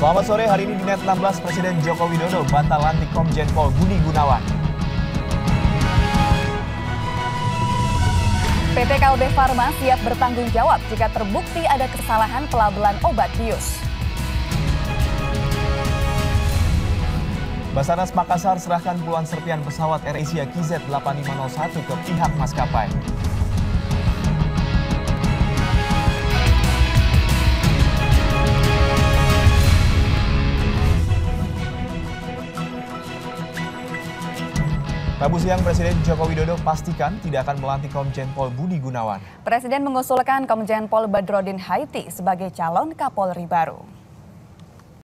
Selamat sore, hari ini di Net 16 Presiden Joko Widodo bantah lantik Komjen Pol Budi Gunawan. PT Kalbe Farma siap bertanggung jawab jika terbukti ada kesalahan pelabelan obat bius. Basarnas Makassar serahkan puluhan serpian pesawat Air Asia KZ8501 ke pihak maskapai. Rabu siang Presiden Joko Widodo pastikan tidak akan melantik Komjen Pol Budi Gunawan. Presiden mengusulkan Komjen Pol Badrodin Haiti sebagai calon Kapolri baru.